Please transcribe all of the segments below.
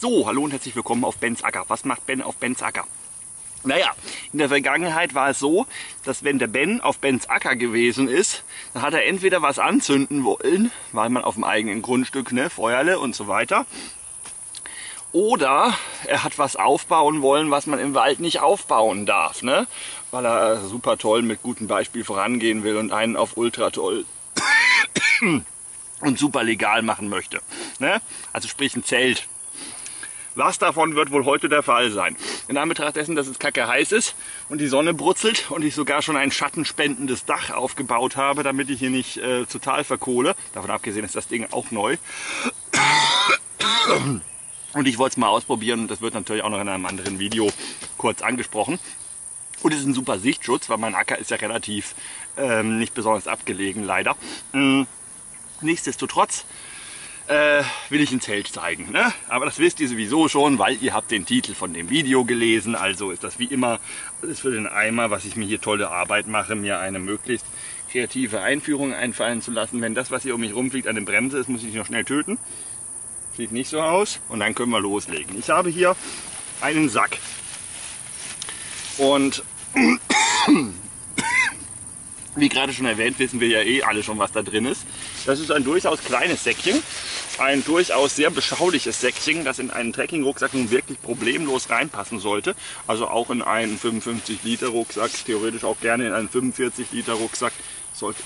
So, hallo und herzlich willkommen auf Bens Acker. Was macht Ben auf Bens Acker? Naja, in der Vergangenheit war es so, dass wenn der Ben auf Bens Acker gewesen ist, dann hat er entweder was anzünden wollen, weil man auf dem eigenen Grundstück, ne, Feuerle und so weiter, oder er hat was aufbauen wollen, was man im Wald nicht aufbauen darf, ne, weil er super toll mit gutem Beispiel vorangehen will und einen auf ultra toll und super legal machen möchte, ne, also sprich ein Zelt was davon wird wohl heute der Fall sein? In Anbetracht dessen, dass es kacke heiß ist und die Sonne brutzelt und ich sogar schon ein schattenspendendes Dach aufgebaut habe, damit ich hier nicht äh, total verkohle. Davon abgesehen ist das Ding auch neu. Und ich wollte es mal ausprobieren und das wird natürlich auch noch in einem anderen Video kurz angesprochen. Und es ist ein super Sichtschutz, weil mein Acker ist ja relativ ähm, nicht besonders abgelegen, leider. Ähm, nichtsdestotrotz äh, will ich ein Zelt zeigen. Ne? Aber das wisst ihr sowieso schon, weil ihr habt den Titel von dem Video gelesen. Also ist das wie immer alles für den Eimer, was ich mir hier tolle Arbeit mache, mir eine möglichst kreative Einführung einfallen zu lassen. Wenn das, was hier um mich rumfliegt, eine Bremse ist, muss ich noch schnell töten. Sieht nicht so aus. Und dann können wir loslegen. Ich habe hier einen Sack. Und wie gerade schon erwähnt, wissen wir ja eh alle schon, was da drin ist. Das ist ein durchaus kleines Säckchen. Ein durchaus sehr beschauliches Säckchen, das in einen Trekkingrucksack nun wirklich problemlos reinpassen sollte. Also auch in einen 55 Liter Rucksack, theoretisch auch gerne in einen 45 Liter Rucksack. Sollte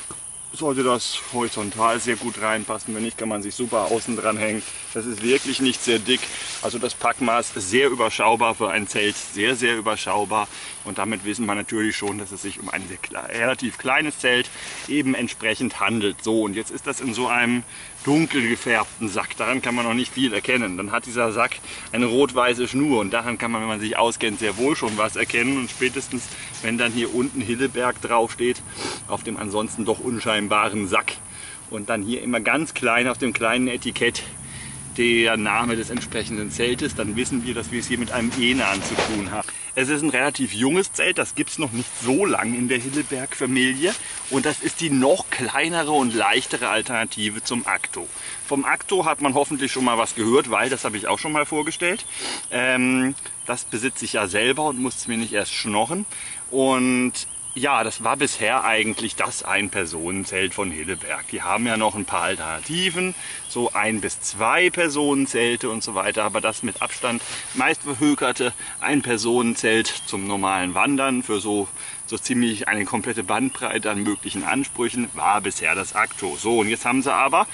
sollte das horizontal sehr gut reinpassen. Wenn nicht, kann man sich super außen dran hängen. Das ist wirklich nicht sehr dick. Also das Packmaß sehr überschaubar für ein Zelt. Sehr, sehr überschaubar. Und damit wissen wir natürlich schon, dass es sich um ein relativ kleines Zelt eben entsprechend handelt. So, und jetzt ist das in so einem dunkel gefärbten Sack. Daran kann man noch nicht viel erkennen. Dann hat dieser Sack eine rot-weiße Schnur und daran kann man, wenn man sich auskennt, sehr wohl schon was erkennen. Und spätestens, wenn dann hier unten Hilleberg draufsteht, auf dem ansonsten doch unscheinbaren Sack und dann hier immer ganz klein auf dem kleinen Etikett der Name des entsprechenden Zeltes, dann wissen wir, dass wir es hier mit einem Enan zu tun haben. Es ist ein relativ junges Zelt, das gibt es noch nicht so lang in der Hilleberg-Familie und das ist die noch kleinere und leichtere Alternative zum Acto. Vom Acto hat man hoffentlich schon mal was gehört, weil das habe ich auch schon mal vorgestellt. Ähm, das besitze ich ja selber und muss es mir nicht erst schnorren und ja, das war bisher eigentlich das Ein-Personen-Zelt von Hilleberg. Die haben ja noch ein paar Alternativen, so ein bis zwei Personenzelte und so weiter, aber das mit Abstand meist verhökerte Ein-Personen-Zelt zum normalen Wandern für so, so ziemlich eine komplette Bandbreite an möglichen Ansprüchen war bisher das Akto. So, und jetzt haben sie aber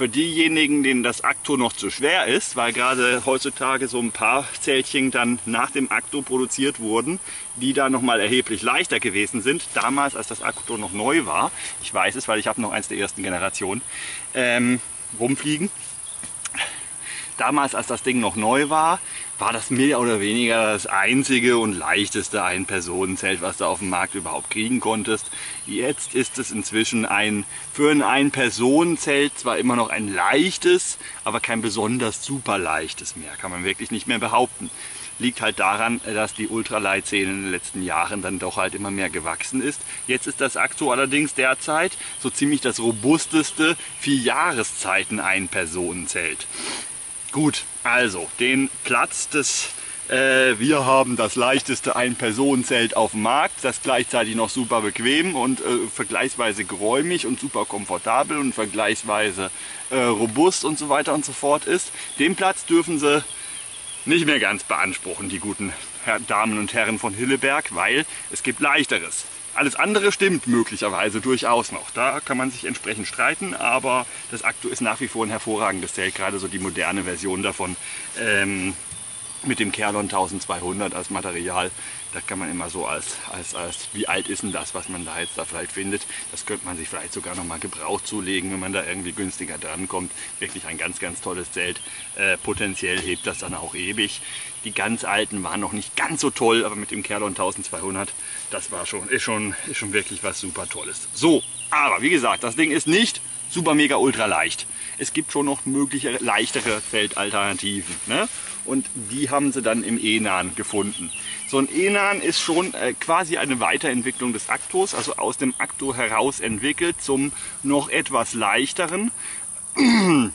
für diejenigen, denen das Akto noch zu schwer ist, weil gerade heutzutage so ein paar Zeltchen dann nach dem Akto produziert wurden, die da nochmal erheblich leichter gewesen sind. Damals, als das Akto noch neu war, ich weiß es, weil ich habe noch eins der ersten Generationen, ähm, rumfliegen. Damals, als das Ding noch neu war, war das mehr oder weniger das einzige und leichteste Ein-Personen-Zelt, was du auf dem Markt überhaupt kriegen konntest. Jetzt ist es inzwischen ein für ein Ein-Personen-Zelt zwar immer noch ein leichtes, aber kein besonders super leichtes mehr, kann man wirklich nicht mehr behaupten. Liegt halt daran, dass die Ultralight-Szene in den letzten Jahren dann doch halt immer mehr gewachsen ist. Jetzt ist das Akto allerdings derzeit so ziemlich das robusteste vier Jahreszeiten Ein-Personen-Zelt. Gut, also den Platz des äh, wir haben das leichteste Ein-Personen-Zelt auf dem Markt, das gleichzeitig noch super bequem und äh, vergleichsweise geräumig und super komfortabel und vergleichsweise äh, robust und so weiter und so fort ist. Den Platz dürfen sie nicht mehr ganz beanspruchen, die guten Damen und Herren von Hilleberg, weil es gibt leichteres. Alles andere stimmt möglicherweise durchaus noch. Da kann man sich entsprechend streiten, aber das Aktu ist nach wie vor ein hervorragendes Zelt, gerade so die moderne Version davon. Ähm, mit dem Kerlon 1200 als Material. Da kann man immer so als, als, als, wie alt ist denn das, was man da jetzt da vielleicht findet. Das könnte man sich vielleicht sogar noch mal Gebrauch zulegen, wenn man da irgendwie günstiger dran kommt. Wirklich ein ganz, ganz tolles Zelt. Äh, potenziell hebt das dann auch ewig. Die ganz alten waren noch nicht ganz so toll, aber mit dem Kerlon 1200, das war schon, ist schon, ist schon wirklich was super Tolles. So, aber wie gesagt, das Ding ist nicht super mega ultra leicht. Es gibt schon noch mögliche leichtere Zeltalternativen. Ne? Und die haben sie dann im Enan gefunden. So ein Enan ist schon äh, quasi eine Weiterentwicklung des Aktos, also aus dem Akto heraus entwickelt zum noch etwas leichteren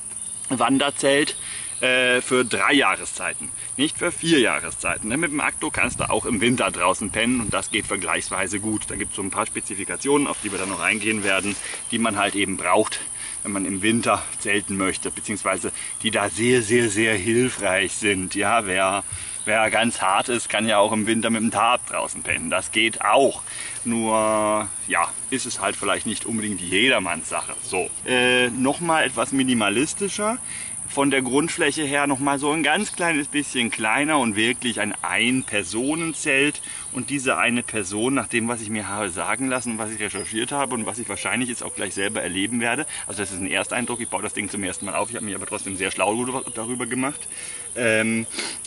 Wanderzelt. äh, für drei Jahreszeiten, nicht für vier Jahreszeiten. Mit dem Akto kannst du auch im Winter draußen pennen und das geht vergleichsweise gut. Da gibt es so ein paar Spezifikationen, auf die wir dann noch eingehen werden, die man halt eben braucht, wenn man im Winter zelten möchte, beziehungsweise die da sehr, sehr, sehr hilfreich sind. Ja, wer, wer ganz hart ist, kann ja auch im Winter mit dem Tarp draußen pennen. Das geht auch. Nur, ja, ist es halt vielleicht nicht unbedingt jedermanns Sache. So, äh, nochmal etwas minimalistischer von der Grundfläche her noch mal so ein ganz kleines bisschen kleiner und wirklich ein Ein-Personen-Zelt. Und diese eine Person, nach dem, was ich mir habe sagen lassen, was ich recherchiert habe und was ich wahrscheinlich jetzt auch gleich selber erleben werde, also das ist ein Ersteindruck, ich baue das Ding zum ersten Mal auf, ich habe mich aber trotzdem sehr schlau darüber gemacht, ähm,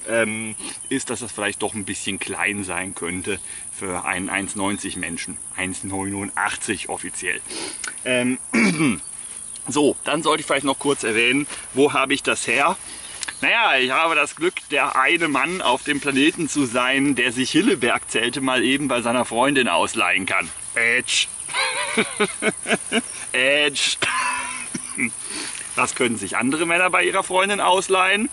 ähm, ist, dass das vielleicht doch ein bisschen klein sein könnte für einen 1,90 Menschen. 1,89 offiziell. Ähm, So, dann sollte ich vielleicht noch kurz erwähnen, wo habe ich das her? Naja, ich habe das Glück, der eine Mann auf dem Planeten zu sein, der sich Hilleberg-Zelte mal eben bei seiner Freundin ausleihen kann. Edge. Edge. Was können sich andere Männer bei ihrer Freundin ausleihen?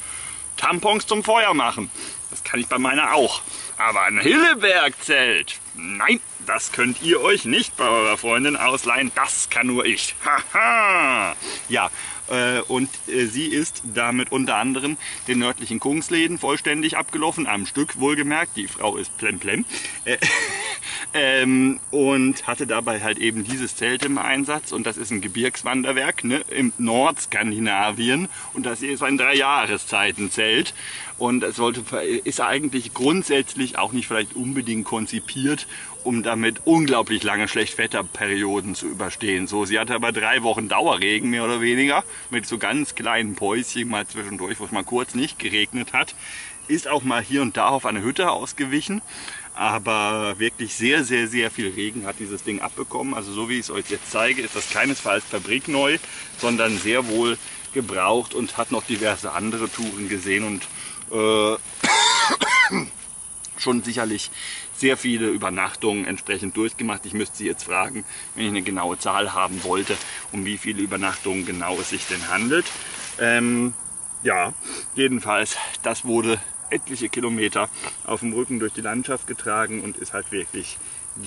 Tampons zum Feuer machen. Das kann ich bei meiner auch. Aber ein Hilleberg-Zelt, nein, das könnt ihr euch nicht bei eurer Freundin ausleihen. Das kann nur ich. Haha. ja, äh, und äh, sie ist damit unter anderem den nördlichen Kungsläden vollständig abgelaufen, am Stück wohlgemerkt. Die Frau ist plemplem. Äh, ähm, und hatte dabei halt eben dieses Zelt im Einsatz und das ist ein Gebirgswanderwerk ne, im Nordskandinavien und das hier ist ein Dreijahreszeitenzelt und es sollte, ist eigentlich grundsätzlich auch nicht vielleicht unbedingt konzipiert, um damit unglaublich lange Schlechtwetterperioden zu überstehen. So, sie hatte aber drei Wochen Dauerregen mehr oder weniger mit so ganz kleinen Päuschen mal zwischendurch, wo es mal kurz nicht geregnet hat. Ist auch mal hier und da auf eine Hütte ausgewichen. Aber wirklich sehr, sehr, sehr viel Regen hat dieses Ding abbekommen. Also so wie ich es euch jetzt zeige, ist das keinesfalls fabrikneu, sondern sehr wohl gebraucht und hat noch diverse andere Touren gesehen und äh, schon sicherlich sehr viele Übernachtungen entsprechend durchgemacht. Ich müsste Sie jetzt fragen, wenn ich eine genaue Zahl haben wollte, um wie viele Übernachtungen genau es sich denn handelt. Ähm, ja, jedenfalls, das wurde etliche Kilometer auf dem Rücken durch die Landschaft getragen und ist halt wirklich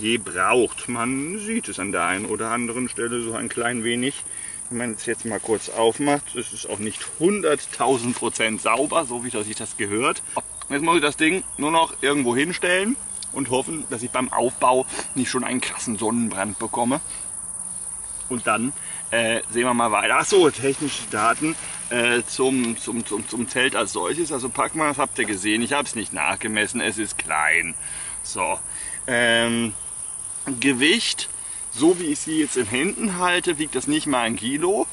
gebraucht. Man sieht es an der einen oder anderen Stelle so ein klein wenig. Wenn man es jetzt mal kurz aufmacht, es ist auch nicht 100.000 Prozent sauber, so wie sich das gehört. Jetzt muss ich das Ding nur noch irgendwo hinstellen und hoffen, dass ich beim Aufbau nicht schon einen krassen Sonnenbrand bekomme. Und dann äh, sehen wir mal weiter. Achso, technische Daten äh, zum, zum, zum, zum Zelt als solches. Also Packmaß habt ihr gesehen, ich habe es nicht nachgemessen, es ist klein. So, ähm, Gewicht, so wie ich sie jetzt in Händen halte, wiegt das nicht mal ein Kilo.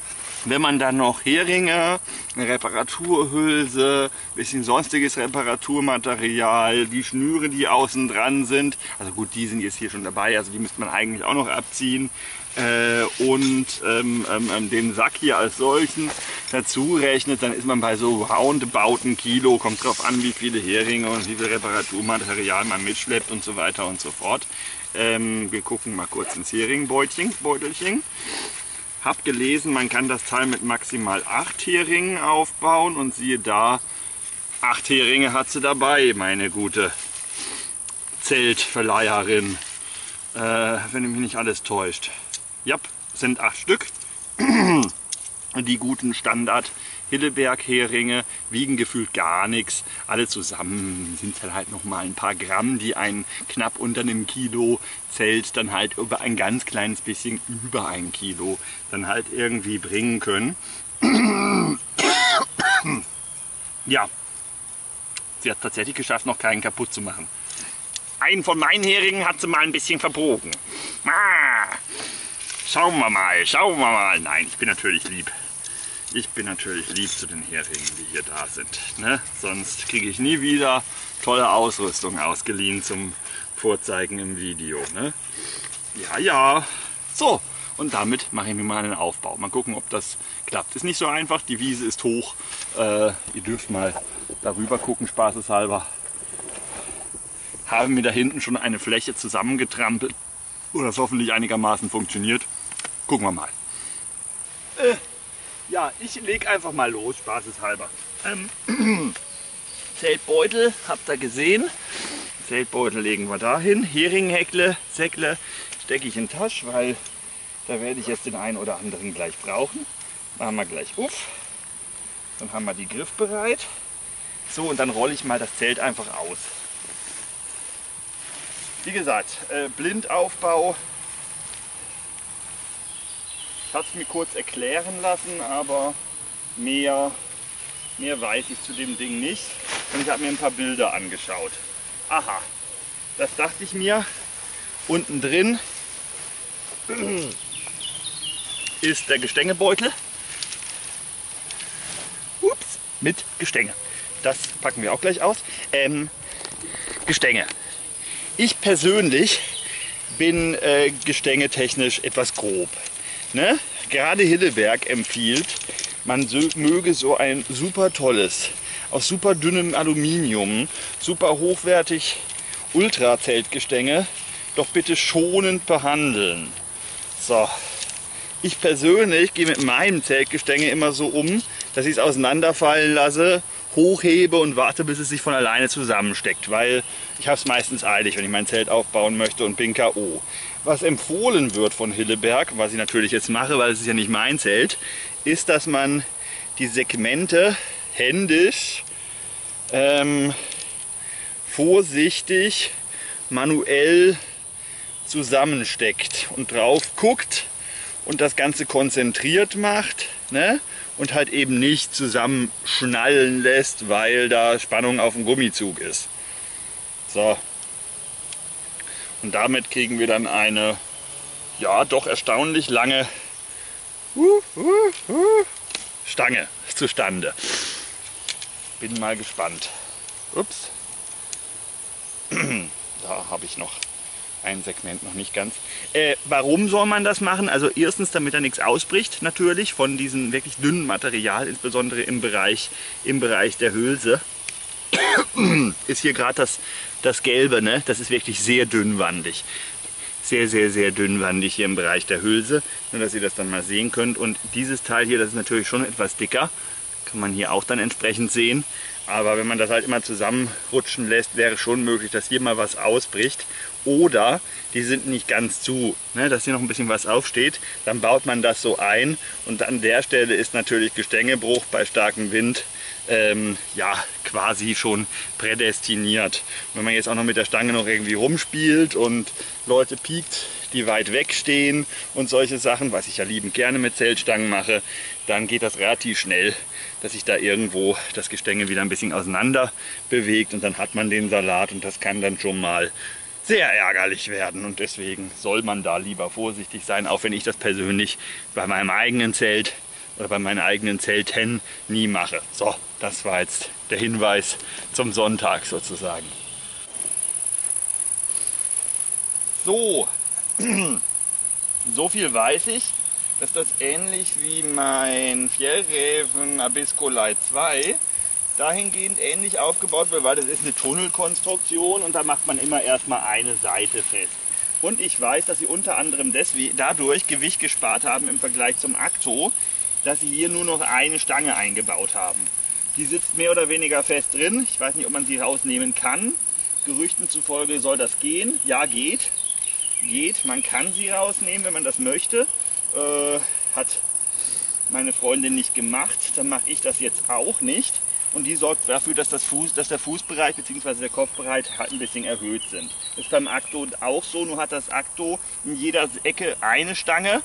Wenn man dann noch Heringe, eine Reparaturhülse, bisschen sonstiges Reparaturmaterial, die Schnüre, die außen dran sind, also gut, die sind jetzt hier schon dabei, also die müsste man eigentlich auch noch abziehen, äh, und ähm, ähm, ähm, den Sack hier als solchen dazu rechnet, dann ist man bei so roundabout ein Kilo, kommt drauf an, wie viele Heringe und wie viel Reparaturmaterial man mitschleppt und so weiter und so fort. Ähm, wir gucken mal kurz ins Heringbeutelchen. Beutelchen. Hab gelesen, man kann das Teil mit maximal 8 Heringen aufbauen und siehe da, 8 Heringe hat sie dabei, meine gute Zeltverleiherin, äh, wenn mich nicht alles täuscht. Ja, sind 8 Stück. Die guten Standard Hilleberg-Heringe wiegen gefühlt gar nichts. Alle zusammen sind es halt noch mal ein paar Gramm, die ein knapp unter einem Kilo Zelt dann halt über ein ganz kleines bisschen über ein Kilo dann halt irgendwie bringen können. ja, sie hat tatsächlich geschafft, noch keinen kaputt zu machen. Einen von meinen Heringen hat sie mal ein bisschen verbogen. Ah, schauen wir mal, schauen wir mal. Nein, ich bin natürlich lieb. Ich bin natürlich lieb zu den Heringen, die hier da sind. Ne? Sonst kriege ich nie wieder tolle Ausrüstung ausgeliehen zum Vorzeigen im Video. Ne? Ja, ja. So, und damit mache ich mir mal einen Aufbau. Mal gucken, ob das klappt. Ist nicht so einfach, die Wiese ist hoch. Äh, ihr dürft mal darüber gucken, spaßeshalber. Haben mir da hinten schon eine Fläche zusammengetrampelt, wo das hoffentlich einigermaßen funktioniert. Gucken wir mal. Äh. Ja, ich leg einfach mal los, spaßeshalber. Ähm, Zeltbeutel habt ihr gesehen. Zeltbeutel legen wir dahin. Heringhäckle, Säckle stecke ich in Tasche, weil da werde ich jetzt den einen oder anderen gleich brauchen. Machen wir gleich auf. Dann haben wir die Griff bereit. So, und dann rolle ich mal das Zelt einfach aus. Wie gesagt, äh, Blindaufbau. Ich habe es mir kurz erklären lassen, aber mehr, mehr weiß ich zu dem Ding nicht. Und ich habe mir ein paar Bilder angeschaut. Aha, das dachte ich mir. Unten drin ist der Gestängebeutel. Ups, mit Gestänge. Das packen wir auch gleich aus. Ähm, Gestänge. Ich persönlich bin äh, gestängetechnisch etwas grob. Ne? Gerade Hilleberg empfiehlt, man möge so ein super tolles, aus super dünnem Aluminium, super hochwertig Ultrazeltgestänge doch bitte schonend behandeln. So, ich persönlich gehe mit meinem Zeltgestänge immer so um, dass ich es auseinanderfallen lasse, hochhebe und warte, bis es sich von alleine zusammensteckt, weil ich habe es meistens eilig, wenn ich mein Zelt aufbauen möchte und bin K.O. Was empfohlen wird von Hilleberg, was ich natürlich jetzt mache, weil es ist ja nicht mein Zelt, ist, dass man die Segmente händisch, ähm, vorsichtig, manuell zusammensteckt und drauf guckt und das Ganze konzentriert macht ne? und halt eben nicht zusammenschnallen lässt, weil da Spannung auf dem Gummizug ist. So. Und damit kriegen wir dann eine, ja, doch erstaunlich lange uh, uh, uh, Stange zustande. Bin mal gespannt. Ups. da habe ich noch ein Segment noch nicht ganz. Äh, warum soll man das machen? Also erstens, damit da nichts ausbricht, natürlich, von diesem wirklich dünnen Material, insbesondere im Bereich, im Bereich der Hülse. Ist hier gerade das, das Gelbe, ne? das ist wirklich sehr dünnwandig. Sehr, sehr, sehr dünnwandig hier im Bereich der Hülse, nur dass ihr das dann mal sehen könnt. Und dieses Teil hier, das ist natürlich schon etwas dicker, kann man hier auch dann entsprechend sehen. Aber wenn man das halt immer zusammenrutschen lässt, wäre schon möglich, dass hier mal was ausbricht. Oder die sind nicht ganz zu, ne, dass hier noch ein bisschen was aufsteht. Dann baut man das so ein und an der Stelle ist natürlich Gestängebruch bei starkem Wind ähm, ja quasi schon prädestiniert. wenn man jetzt auch noch mit der Stange noch irgendwie rumspielt und Leute piekt, die weit weg stehen und solche Sachen, was ich ja liebend gerne mit Zeltstangen mache, dann geht das relativ schnell, dass sich da irgendwo das Gestänge wieder ein bisschen auseinander bewegt und dann hat man den Salat und das kann dann schon mal sehr ärgerlich werden und deswegen soll man da lieber vorsichtig sein, auch wenn ich das persönlich bei meinem eigenen Zelt oder bei meinen eigenen Zelten nie mache. So, das war jetzt der Hinweis zum Sonntag sozusagen. So, so viel weiß ich, dass das ähnlich wie mein Fjellräven Abisko Light 2 dahingehend ähnlich aufgebaut wird, weil das ist eine Tunnelkonstruktion und da macht man immer erstmal eine Seite fest. Und ich weiß, dass sie unter anderem deswegen, dadurch Gewicht gespart haben im Vergleich zum Akto, dass sie hier nur noch eine Stange eingebaut haben. Die sitzt mehr oder weniger fest drin. Ich weiß nicht, ob man sie rausnehmen kann. Gerüchten zufolge soll das gehen. Ja, geht. Geht. Man kann sie rausnehmen, wenn man das möchte. Äh, hat meine Freundin nicht gemacht. Dann mache ich das jetzt auch nicht. Und die sorgt dafür, dass, das Fuß, dass der Fußbereich bzw. der Kopfbereich halt ein bisschen erhöht sind. Das ist beim Akto auch so. Nur hat das Akto in jeder Ecke eine Stange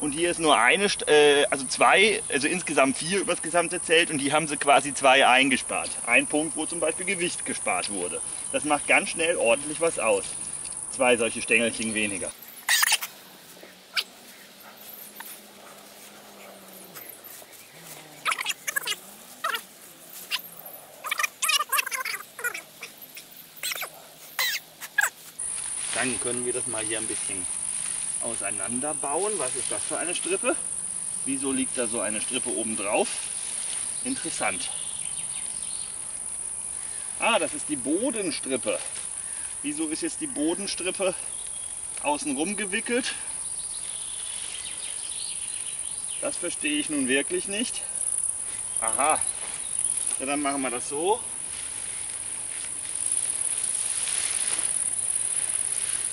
und hier ist nur eine, äh, also zwei, also insgesamt vier über das gesamte Zelt und die haben sie quasi zwei eingespart. Ein Punkt, wo zum Beispiel Gewicht gespart wurde. Das macht ganz schnell ordentlich was aus. Zwei solche Stängelchen weniger. Dann können wir das mal hier ein bisschen auseinanderbauen. Was ist das für eine Strippe? Wieso liegt da so eine Strippe oben drauf? Interessant. Ah, das ist die Bodenstrippe. Wieso ist jetzt die Bodenstrippe außenrum gewickelt? Das verstehe ich nun wirklich nicht. Aha, Ja, dann machen wir das so.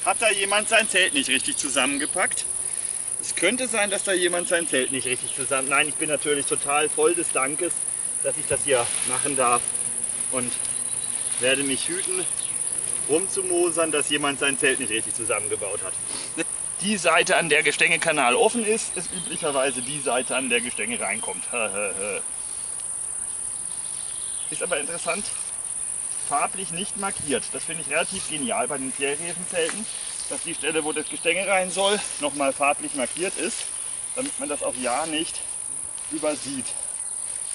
Hat da jemand sein Zelt nicht richtig zusammengepackt? Es könnte sein, dass da jemand sein Zelt nicht richtig zusammen... Nein, ich bin natürlich total voll des Dankes, dass ich das hier machen darf und werde mich hüten, rumzumosern, dass jemand sein Zelt nicht richtig zusammengebaut hat. Die Seite, an der Gestängekanal offen ist, ist üblicherweise die Seite, an der Gestänge reinkommt. ist aber interessant, farblich nicht markiert. Das finde ich relativ genial bei den Ferienzelten, dass die Stelle, wo das Gestänge rein soll, nochmal farblich markiert ist, damit man das auch ja nicht übersieht.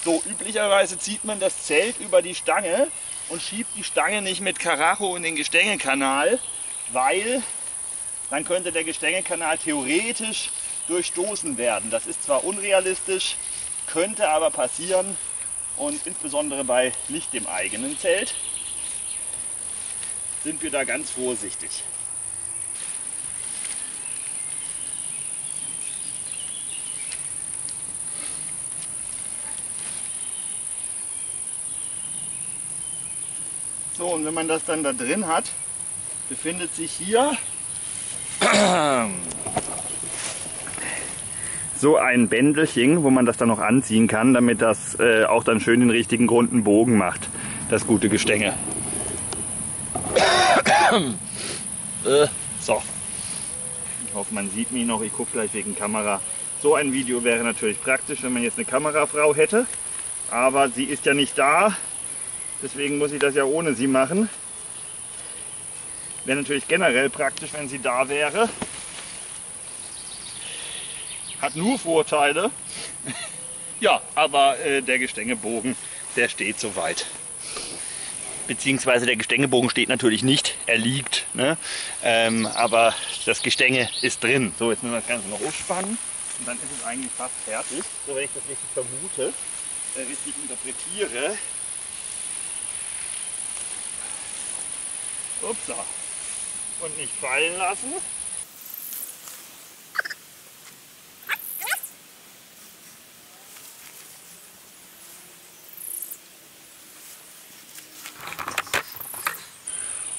So, üblicherweise zieht man das Zelt über die Stange und schiebt die Stange nicht mit Karacho in den Gestängekanal, weil dann könnte der Gestängekanal theoretisch durchstoßen werden. Das ist zwar unrealistisch, könnte aber passieren und insbesondere bei nicht dem eigenen Zelt sind wir da ganz vorsichtig. So, und wenn man das dann da drin hat, befindet sich hier so ein Bändelchen, wo man das dann noch anziehen kann, damit das äh, auch dann schön den richtigen runden Bogen macht, das gute Gestänge. äh, so. Ich hoffe, man sieht mich noch. Ich gucke gleich wegen Kamera. So ein Video wäre natürlich praktisch, wenn man jetzt eine Kamerafrau hätte. Aber sie ist ja nicht da. Deswegen muss ich das ja ohne sie machen. Wäre natürlich generell praktisch, wenn sie da wäre. Hat nur Vorteile. ja, aber äh, der Gestängebogen, der steht soweit. Beziehungsweise der Gestängebogen steht natürlich nicht, er liegt. Ne? Ähm, aber das Gestänge ist drin. So, jetzt müssen wir das Ganze noch hochspannen. Und dann ist es eigentlich fast fertig. So, wenn ich das richtig vermute, äh, richtig interpretiere, Upsa. Und nicht fallen lassen.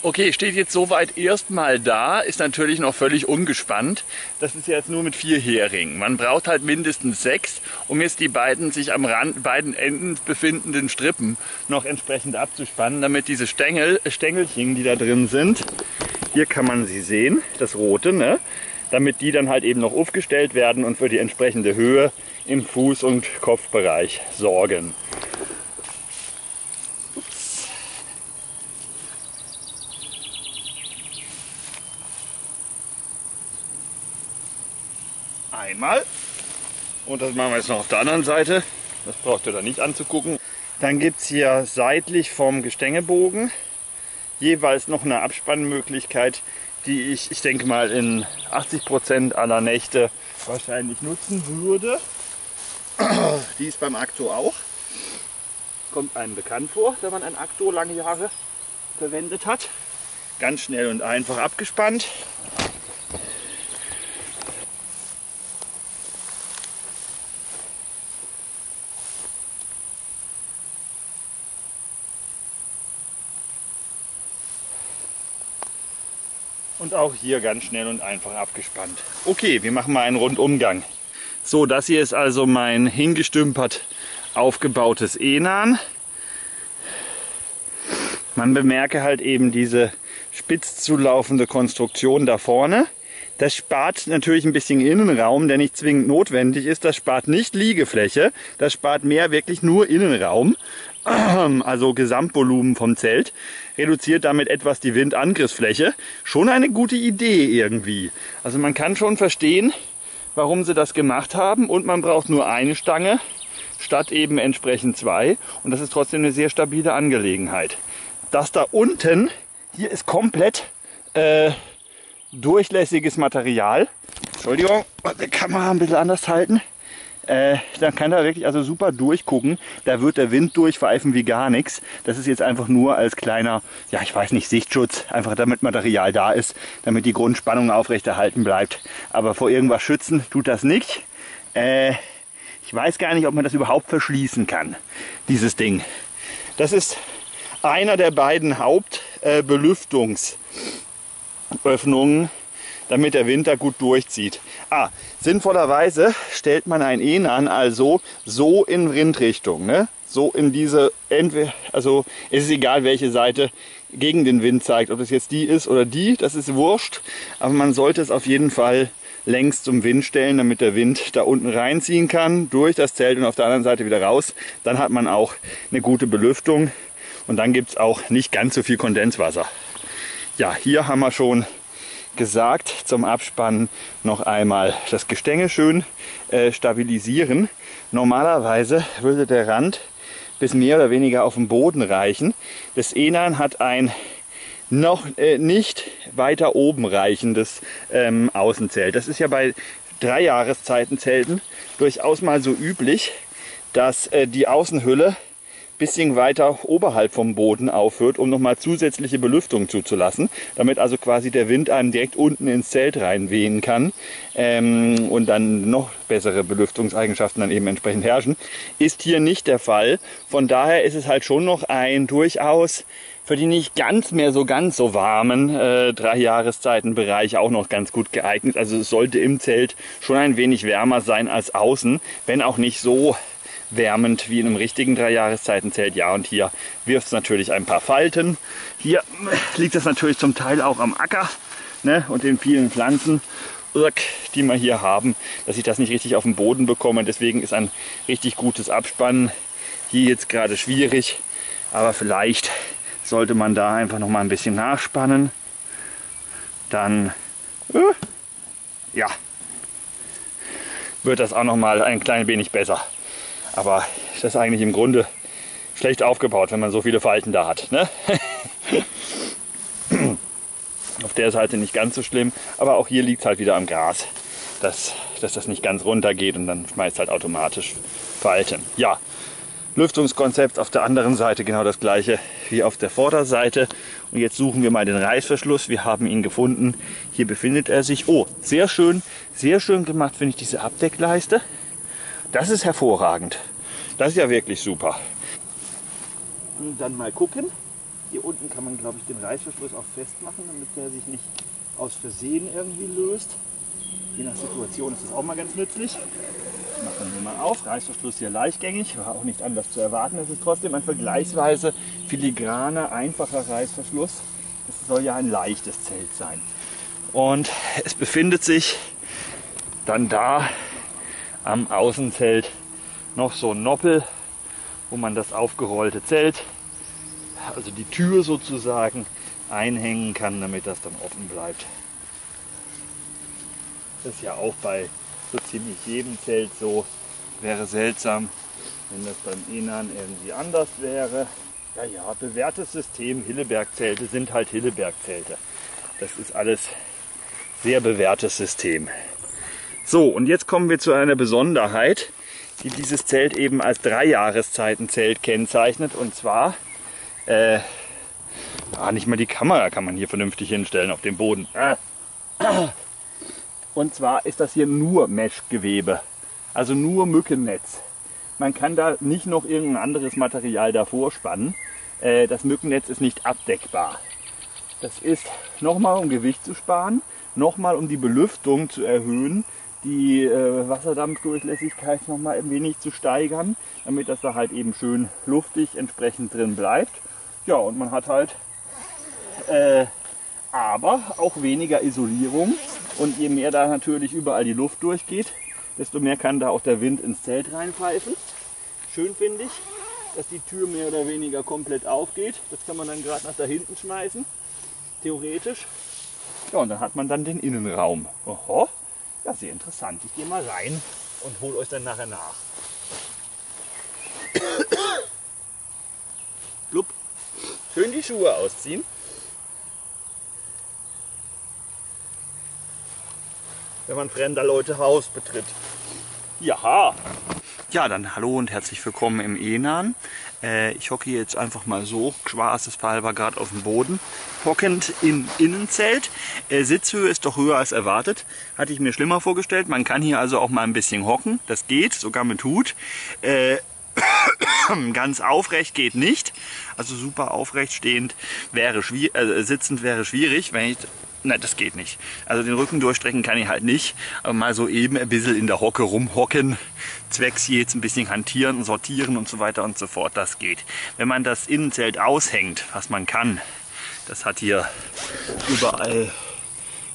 Okay, steht jetzt soweit erstmal da, ist natürlich noch völlig ungespannt. Das ist jetzt nur mit vier Heringen. Man braucht halt mindestens sechs, um jetzt die beiden sich am Rand, beiden Enden befindenden Strippen noch entsprechend abzuspannen, damit diese Stängel, Stängelchen, die da drin sind, hier kann man sie sehen, das rote, ne? damit die dann halt eben noch aufgestellt werden und für die entsprechende Höhe im Fuß- und Kopfbereich sorgen. Einmal. Und das machen wir jetzt noch auf der anderen Seite. Das braucht ihr da nicht anzugucken. Dann gibt es hier seitlich vom Gestängebogen jeweils noch eine Abspannmöglichkeit, die ich, ich denke mal, in 80 Prozent aller Nächte wahrscheinlich nutzen würde. Die ist beim Akto auch. Kommt einem bekannt vor, wenn man ein Akto lange Jahre verwendet hat. Ganz schnell und einfach abgespannt. Und auch hier ganz schnell und einfach abgespannt. Okay, wir machen mal einen Rundumgang. So, das hier ist also mein hingestümpert aufgebautes Enan. Man bemerke halt eben diese spitz zulaufende Konstruktion da vorne. Das spart natürlich ein bisschen Innenraum, der nicht zwingend notwendig ist. Das spart nicht Liegefläche, das spart mehr wirklich nur Innenraum. also Gesamtvolumen vom Zelt, reduziert damit etwas die Windangriffsfläche. Schon eine gute Idee irgendwie. Also man kann schon verstehen, warum sie das gemacht haben und man braucht nur eine Stange statt eben entsprechend zwei und das ist trotzdem eine sehr stabile Angelegenheit. Das da unten, hier ist komplett äh, durchlässiges Material. Entschuldigung, die Kamera ein bisschen anders halten äh, dann kann er wirklich also super durchgucken. Da wird der Wind durchpfeifen wie gar nichts. Das ist jetzt einfach nur als kleiner, ja ich weiß nicht, Sichtschutz, einfach damit Material da ist, damit die Grundspannung aufrechterhalten bleibt. Aber vor irgendwas schützen tut das nicht. Äh, ich weiß gar nicht, ob man das überhaupt verschließen kann, dieses Ding. Das ist einer der beiden Hauptbelüftungsöffnungen, damit der Winter gut durchzieht. Ah, sinnvollerweise stellt man ein Enan also so in Windrichtung, ne? so in diese, also es ist egal, welche Seite gegen den Wind zeigt, ob es jetzt die ist oder die, das ist wurscht, aber man sollte es auf jeden Fall längs zum Wind stellen, damit der Wind da unten reinziehen kann, durch das Zelt und auf der anderen Seite wieder raus. Dann hat man auch eine gute Belüftung und dann gibt es auch nicht ganz so viel Kondenswasser. Ja, hier haben wir schon gesagt, zum Abspannen noch einmal das Gestänge schön äh, stabilisieren. Normalerweise würde der Rand bis mehr oder weniger auf den Boden reichen. Das Enan hat ein noch äh, nicht weiter oben reichendes ähm, Außenzelt. Das ist ja bei drei Jahreszeitenzelten durchaus mal so üblich, dass äh, die Außenhülle bisschen weiter oberhalb vom Boden aufhört, um nochmal zusätzliche Belüftung zuzulassen, damit also quasi der Wind einem direkt unten ins Zelt reinwehen kann ähm, und dann noch bessere Belüftungseigenschaften dann eben entsprechend herrschen, ist hier nicht der Fall. Von daher ist es halt schon noch ein durchaus für die nicht ganz mehr so ganz so warmen äh, drei Jahreszeitenbereich auch noch ganz gut geeignet. Also es sollte im Zelt schon ein wenig wärmer sein als außen, wenn auch nicht so wärmend wie in einem richtigen Dreijahreszeitenzelt. Ja, und hier wirft es natürlich ein paar Falten. Hier liegt das natürlich zum Teil auch am Acker ne, und den vielen Pflanzen, die wir hier haben, dass ich das nicht richtig auf den Boden bekomme. Deswegen ist ein richtig gutes Abspannen hier jetzt gerade schwierig. Aber vielleicht sollte man da einfach noch mal ein bisschen nachspannen. Dann äh, ja, wird das auch noch mal ein klein wenig besser. Aber das ist eigentlich im Grunde schlecht aufgebaut, wenn man so viele Falten da hat. Ne? Auf der Seite nicht ganz so schlimm, aber auch hier liegt es halt wieder am Gras, dass, dass das nicht ganz runter geht und dann schmeißt halt automatisch Falten. Ja, Lüftungskonzept auf der anderen Seite genau das gleiche wie auf der Vorderseite. Und jetzt suchen wir mal den Reißverschluss. Wir haben ihn gefunden. Hier befindet er sich. Oh, sehr schön, sehr schön gemacht finde ich diese Abdeckleiste. Das ist hervorragend. Das ist ja wirklich super. Und dann mal gucken. Hier unten kann man, glaube ich, den Reißverschluss auch festmachen, damit der sich nicht aus Versehen irgendwie löst. Je nach Situation ist das auch mal ganz nützlich. Machen wir mal auf. Reißverschluss hier leichtgängig, war auch nicht anders zu erwarten. Es ist trotzdem ein vergleichsweise filigraner, einfacher Reißverschluss. Es soll ja ein leichtes Zelt sein. Und es befindet sich dann da am Außenzelt noch so ein Noppel, wo man das aufgerollte Zelt, also die Tür sozusagen, einhängen kann, damit das dann offen bleibt. Das ist ja auch bei so ziemlich jedem Zelt so. Wäre seltsam, wenn das beim Enan irgendwie anders wäre. Ja, ja, bewährtes System. Hilleberg-Zelte sind halt Hilleberg-Zelte. Das ist alles sehr bewährtes System. So, und jetzt kommen wir zu einer Besonderheit, die dieses Zelt eben als Dreijahreszeitenzelt kennzeichnet. Und zwar, äh, ah, nicht mal die Kamera kann man hier vernünftig hinstellen auf dem Boden. Und zwar ist das hier nur Meshgewebe, also nur Mückennetz. Man kann da nicht noch irgendein anderes Material davor spannen. Äh, das Mückennetz ist nicht abdeckbar. Das ist nochmal um Gewicht zu sparen, nochmal um die Belüftung zu erhöhen, die äh, Wasserdampfdurchlässigkeit noch mal ein wenig zu steigern, damit das da halt eben schön luftig entsprechend drin bleibt. Ja, und man hat halt äh, aber auch weniger Isolierung und je mehr da natürlich überall die Luft durchgeht, desto mehr kann da auch der Wind ins Zelt reinpfeifen. Schön finde ich, dass die Tür mehr oder weniger komplett aufgeht. Das kann man dann gerade nach da hinten schmeißen, theoretisch. Ja, und dann hat man dann den Innenraum. Oho. Ja, sehr interessant. Ich gehe mal rein und hole euch dann nachher nach. Blub. Schön die Schuhe ausziehen. Wenn man fremder Leute Haus betritt. Ja. Ja, dann hallo und herzlich willkommen im Enan. Äh, ich hocke jetzt einfach mal so, spaßeshalber gerade auf dem Boden, hockend im Innenzelt. Äh, Sitzhöhe ist doch höher als erwartet. Hatte ich mir schlimmer vorgestellt. Man kann hier also auch mal ein bisschen hocken. Das geht, sogar mit Hut. Äh, Ganz aufrecht geht nicht. Also super aufrecht stehend wäre schwierig, äh, sitzend wäre schwierig, wenn ich Nein, das geht nicht. Also den Rücken durchstrecken kann ich halt nicht. Aber mal so eben ein bisschen in der Hocke rumhocken, zwecks jetzt ein bisschen hantieren, sortieren und so weiter und so fort, das geht. Wenn man das Innenzelt aushängt, was man kann, das hat hier überall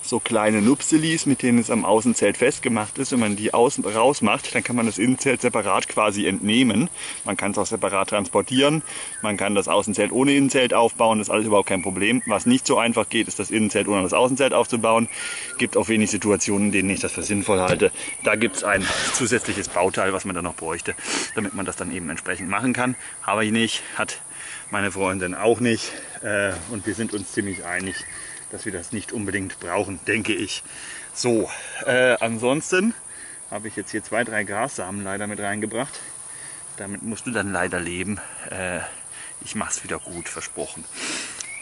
so kleine Nupselis, mit denen es am Außenzelt festgemacht ist. Wenn man die außen rausmacht, dann kann man das Innenzelt separat quasi entnehmen. Man kann es auch separat transportieren. Man kann das Außenzelt ohne Innenzelt aufbauen. Das ist alles überhaupt kein Problem. Was nicht so einfach geht, ist das Innenzelt ohne das Außenzelt aufzubauen. Gibt auch wenig Situationen, in denen ich das für sinnvoll halte. Da gibt es ein zusätzliches Bauteil, was man dann noch bräuchte, damit man das dann eben entsprechend machen kann. Habe ich nicht, hat meine Freundin auch nicht. Äh, und wir sind uns ziemlich einig, dass wir das nicht unbedingt brauchen, denke ich. So, äh, ansonsten habe ich jetzt hier zwei, drei Grassamen leider mit reingebracht. Damit musst du dann leider leben. Äh, ich mache es wieder gut, versprochen.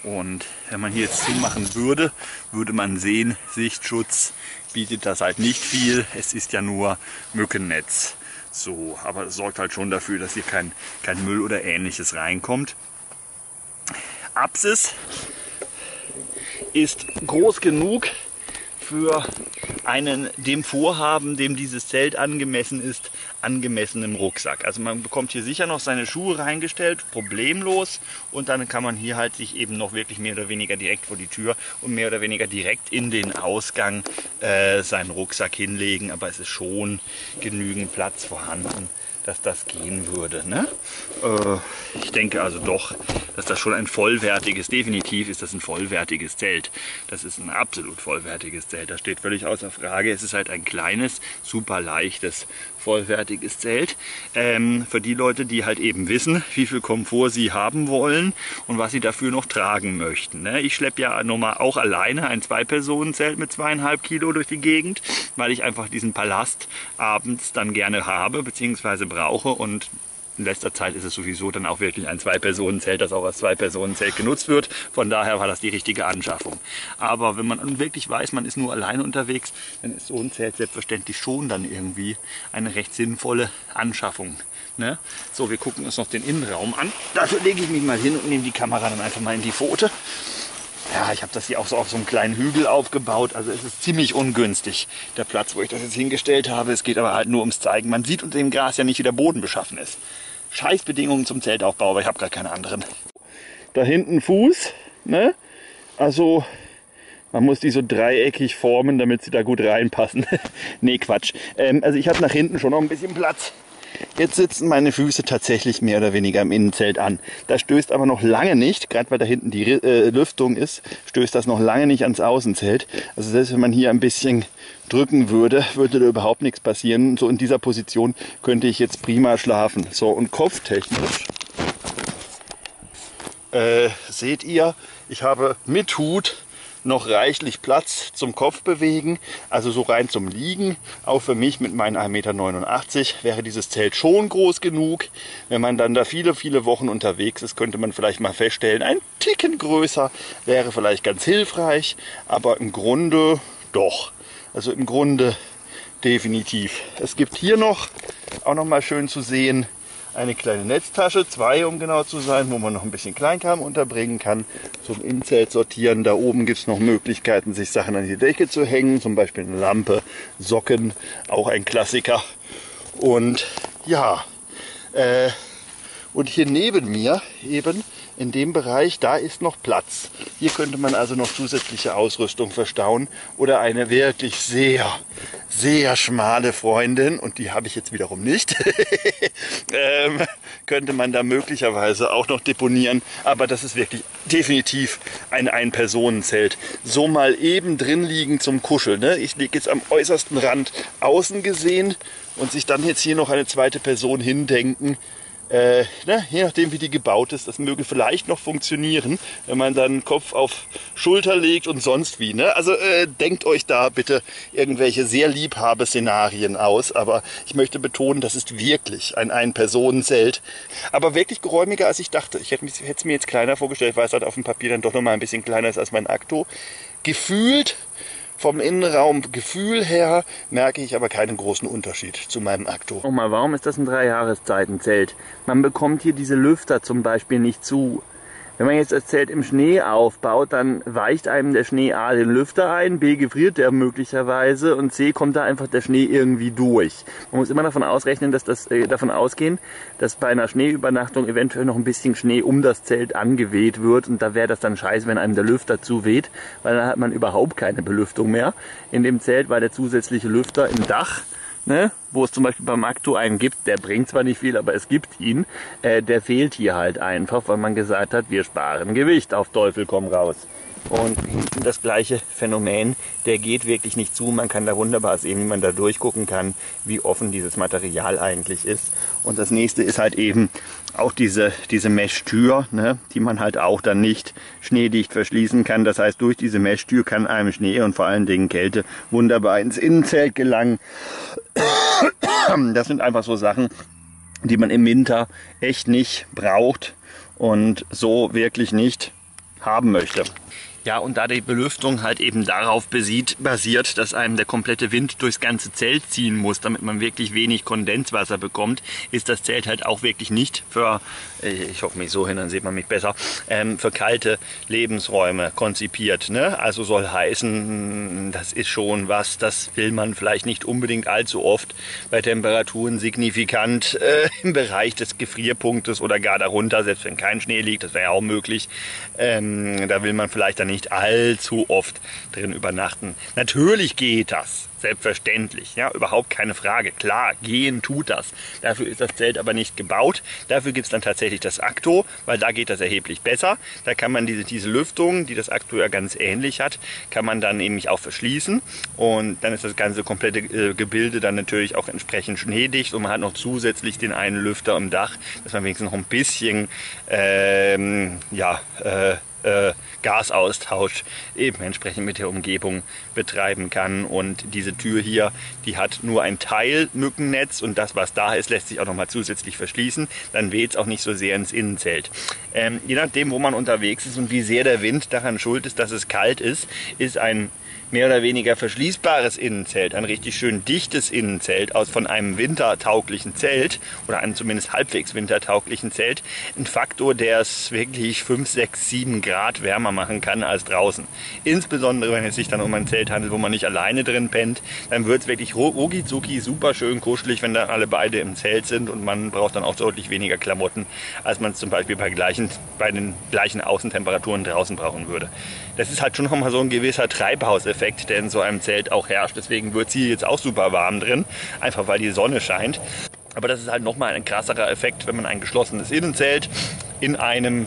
Und wenn man hier jetzt zumachen würde, würde man sehen, Sichtschutz bietet das halt nicht viel. Es ist ja nur Mückennetz. So, aber es sorgt halt schon dafür, dass hier kein, kein Müll oder ähnliches reinkommt. Apsis ist groß genug für einen dem Vorhaben, dem dieses Zelt angemessen ist, angemessenen Rucksack. Also man bekommt hier sicher noch seine Schuhe reingestellt, problemlos. Und dann kann man hier halt sich eben noch wirklich mehr oder weniger direkt vor die Tür und mehr oder weniger direkt in den Ausgang äh, seinen Rucksack hinlegen. Aber es ist schon genügend Platz vorhanden dass das gehen würde. Ne? Äh, ich denke also doch, dass das schon ein vollwertiges, definitiv ist das ein vollwertiges Zelt. Das ist ein absolut vollwertiges Zelt. Das steht völlig außer Frage. Es ist halt ein kleines, super leichtes, vollwertiges Zelt. Ähm, für die Leute, die halt eben wissen, wie viel Komfort sie haben wollen und was sie dafür noch tragen möchten. Ne? Ich schleppe ja nochmal auch alleine ein Zwei-Personen-Zelt mit zweieinhalb Kilo durch die Gegend, weil ich einfach diesen Palast abends dann gerne habe, beziehungsweise brauche und in letzter Zeit ist es sowieso dann auch wirklich ein Zwei-Personen-Zelt, das auch als Zwei-Personen-Zelt genutzt wird. Von daher war das die richtige Anschaffung. Aber wenn man wirklich weiß, man ist nur alleine unterwegs, dann ist so ein Zelt selbstverständlich schon dann irgendwie eine recht sinnvolle Anschaffung. Ne? So, wir gucken uns noch den Innenraum an. Dafür lege ich mich mal hin und nehme die Kamera dann einfach mal in die Pfote. Ja, ich habe das hier auch so auf so einem kleinen Hügel aufgebaut. Also es ist ziemlich ungünstig, der Platz, wo ich das jetzt hingestellt habe. Es geht aber halt nur ums Zeigen. Man sieht unter dem Gras ja nicht, wie der Boden beschaffen ist. Scheißbedingungen zum Zeltaufbau, aber ich habe gar keine anderen. Da hinten Fuß, ne? Also man muss die so dreieckig formen, damit sie da gut reinpassen. nee, Quatsch. Ähm, also ich habe nach hinten schon noch ein bisschen Platz. Jetzt sitzen meine Füße tatsächlich mehr oder weniger im Innenzelt an. Das stößt aber noch lange nicht, gerade weil da hinten die äh, Lüftung ist, stößt das noch lange nicht ans Außenzelt. Also selbst wenn man hier ein bisschen drücken würde, würde da überhaupt nichts passieren. So in dieser Position könnte ich jetzt prima schlafen. So und kopftechnisch äh, seht ihr, ich habe mit Hut noch reichlich Platz zum Kopf bewegen, also so rein zum Liegen. Auch für mich mit meinen 1,89 Meter wäre dieses Zelt schon groß genug. Wenn man dann da viele, viele Wochen unterwegs ist, könnte man vielleicht mal feststellen, ein Ticken größer wäre vielleicht ganz hilfreich, aber im Grunde doch. Also im Grunde definitiv. Es gibt hier noch, auch noch mal schön zu sehen, eine kleine Netztasche, zwei um genau zu sein, wo man noch ein bisschen Kleinkram unterbringen kann. Zum Innenzelt sortieren. Da oben gibt es noch Möglichkeiten, sich Sachen an die Decke zu hängen, zum Beispiel eine Lampe, Socken, auch ein Klassiker. Und ja, äh, und hier neben mir eben in dem Bereich, da ist noch Platz. Hier könnte man also noch zusätzliche Ausrüstung verstauen oder eine wirklich sehr, sehr schmale Freundin, und die habe ich jetzt wiederum nicht, ähm, könnte man da möglicherweise auch noch deponieren. Aber das ist wirklich definitiv ein Ein-Personen-Zelt. So mal eben drin liegen zum Kuscheln. Ne? Ich liege jetzt am äußersten Rand außen gesehen und sich dann jetzt hier noch eine zweite Person hindenken äh, ne, je nachdem wie die gebaut ist, das möge vielleicht noch funktionieren, wenn man dann Kopf auf Schulter legt und sonst wie. Ne? Also äh, denkt euch da bitte irgendwelche sehr Liebhabe-Szenarien aus, aber ich möchte betonen, das ist wirklich ein Ein-Personen-Zelt, aber wirklich geräumiger als ich dachte. Ich hätte es mir jetzt kleiner vorgestellt, weil es halt auf dem Papier dann doch noch mal ein bisschen kleiner ist als mein Akto. Gefühlt Vom Innenraumgefühl her merke ich aber keinen großen Unterschied zu meinem Akto. Mal, warum ist das ein Dreijahreszeitenzelt? Man bekommt hier diese Lüfter zum Beispiel nicht zu. Wenn man jetzt das Zelt im Schnee aufbaut, dann weicht einem der Schnee A den Lüfter ein, B gefriert der möglicherweise und C kommt da einfach der Schnee irgendwie durch. Man muss immer davon ausrechnen, dass das äh, davon ausgehen, dass bei einer Schneeübernachtung eventuell noch ein bisschen Schnee um das Zelt angeweht wird und da wäre das dann scheiße, wenn einem der Lüfter zuweht, weil dann hat man überhaupt keine Belüftung mehr in dem Zelt, weil der zusätzliche Lüfter im Dach ne, wo es zum Beispiel beim Aktu einen gibt, der bringt zwar nicht viel, aber es gibt ihn, äh, der fehlt hier halt einfach, weil man gesagt hat, wir sparen Gewicht, auf Teufel komm raus. Und das gleiche Phänomen, der geht wirklich nicht zu. Man kann da wunderbar sehen, wie man da durchgucken kann, wie offen dieses Material eigentlich ist. Und das nächste ist halt eben auch diese, diese Meschtür, ne, die man halt auch dann nicht schneedicht verschließen kann. Das heißt, durch diese Meschtür kann einem Schnee und vor allen Dingen Kälte wunderbar ins Innenzelt gelangen. Das sind einfach so Sachen, die man im Winter echt nicht braucht und so wirklich nicht haben möchte. Ja, und da die Belüftung halt eben darauf besieht, basiert, dass einem der komplette Wind durchs ganze Zelt ziehen muss, damit man wirklich wenig Kondenswasser bekommt, ist das Zelt halt auch wirklich nicht für, äh, ich hoffe mich so hin, dann sieht man mich besser, ähm, für kalte Lebensräume konzipiert. Ne? Also soll heißen, das ist schon was, das will man vielleicht nicht unbedingt allzu oft bei Temperaturen signifikant äh, im Bereich des Gefrierpunktes oder gar darunter, selbst wenn kein Schnee liegt, das wäre ja auch möglich. Ähm, da will man vielleicht dann nicht allzu oft drin übernachten. Natürlich geht das. Selbstverständlich, ja, überhaupt keine Frage. Klar, gehen tut das. Dafür ist das Zelt aber nicht gebaut. Dafür gibt es dann tatsächlich das Akto, weil da geht das erheblich besser. Da kann man diese, diese Lüftung, die das Akto ja ganz ähnlich hat, kann man dann nämlich auch verschließen. Und dann ist das ganze komplette äh, Gebilde dann natürlich auch entsprechend schneedicht und man hat noch zusätzlich den einen Lüfter im Dach, dass man wenigstens noch ein bisschen, ähm, ja, äh, äh, Gasaustausch eben entsprechend mit der Umgebung betreiben kann. Und diese Tür hier, die hat nur ein Teil Mückennetz und das, was da ist, lässt sich auch nochmal zusätzlich verschließen. Dann weht es auch nicht so sehr ins Innenzelt. Ähm, je nachdem, wo man unterwegs ist und wie sehr der Wind daran schuld ist, dass es kalt ist, ist ein mehr oder weniger verschließbares Innenzelt, ein richtig schön dichtes Innenzelt aus von einem wintertauglichen Zelt oder einem zumindest halbwegs wintertauglichen Zelt, ein Faktor, der es wirklich 5, 6, 7 Grad wärmer machen kann als draußen. Insbesondere, wenn es sich dann um ein Zelt handelt, wo man nicht alleine drin pennt, dann wird es wirklich rucki super schön kuschelig, wenn dann alle beide im Zelt sind und man braucht dann auch deutlich weniger Klamotten, als man es zum Beispiel bei, gleichen, bei den gleichen Außentemperaturen draußen brauchen würde. Das ist halt schon nochmal so ein gewisser Treibhauseffekt Effekt, der in so einem Zelt auch herrscht. Deswegen wird es hier jetzt auch super warm drin, einfach weil die Sonne scheint. Aber das ist halt nochmal ein krasserer Effekt, wenn man ein geschlossenes Innenzelt in einem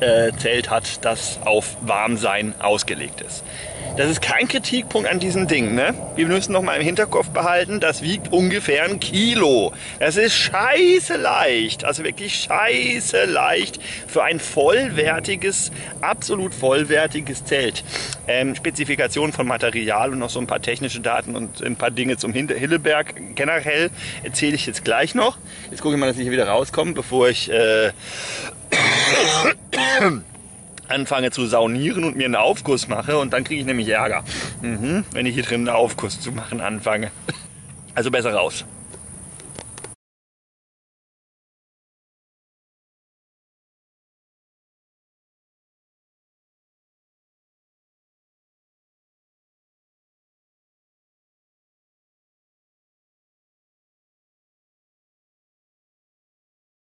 äh, Zelt hat, das auf Warmsein ausgelegt ist. Das ist kein Kritikpunkt an diesem Ding. Ne? Wir müssen noch mal im Hinterkopf behalten, das wiegt ungefähr ein Kilo. Das ist scheiße leicht, also wirklich scheiße leicht für ein vollwertiges, absolut vollwertiges Zelt. Ähm, Spezifikation von Material und noch so ein paar technische Daten und ein paar Dinge zum Hilleberg generell erzähle ich jetzt gleich noch. Jetzt gucke ich mal, dass ich hier wieder rauskomme, bevor ich äh, anfange zu saunieren und mir einen Aufguss mache und dann kriege ich nämlich Ärger, mhm, wenn ich hier drin einen Aufguss zu machen anfange. Also besser raus.